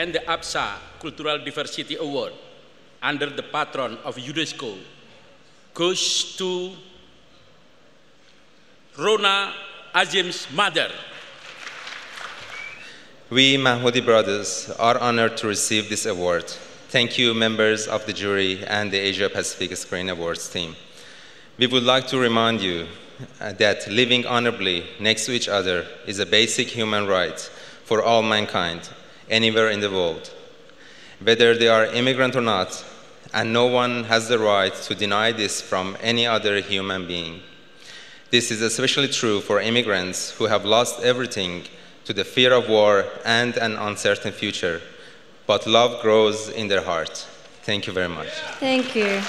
and the APSA Cultural Diversity Award under the patron of UNESCO goes to Rona Azim's mother. We Mahmoudi brothers are honored to receive this award. Thank you, members of the jury and the Asia Pacific Screen Awards team. We would like to remind you uh, that living honorably next to each other is a basic human right for all mankind, anywhere in the world, whether they are immigrant or not, and no one has the right to deny this from any other human being. This is especially true for immigrants who have lost everything to the fear of war and an uncertain future, but love grows in their heart. Thank you very much. Thank you.